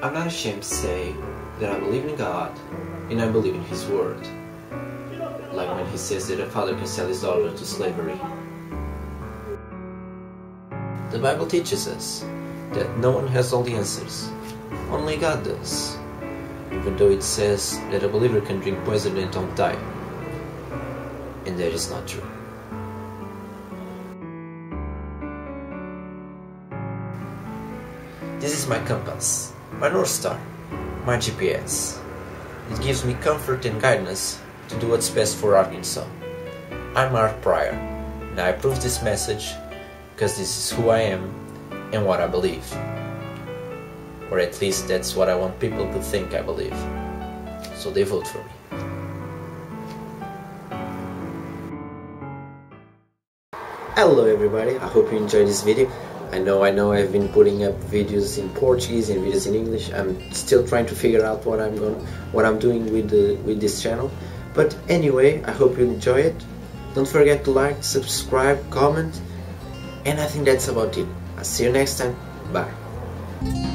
I'm not ashamed to say that I believe in God and I believe in His Word. Like when He says that a father can sell his daughter to slavery. The Bible teaches us that no one has all the answers, only God does. Even though it says that a believer can drink poison and don't die. And that is not true. This is my compass, my North Star, my GPS. It gives me comfort and guidance to do what's best for Arkansas. I'm Mark Pryor, and I approve this message because this is who I am and what I believe. Or at least that's what I want people to think I believe. So they vote for me. Hello everybody, I hope you enjoyed this video. I know, I know I've been putting up videos in Portuguese and videos in English. I'm still trying to figure out what I'm gonna, what I'm doing with the, with this channel. But anyway, I hope you enjoy it. Don't forget to like, subscribe, comment, and I think that's about it. I'll see you next time. Bye.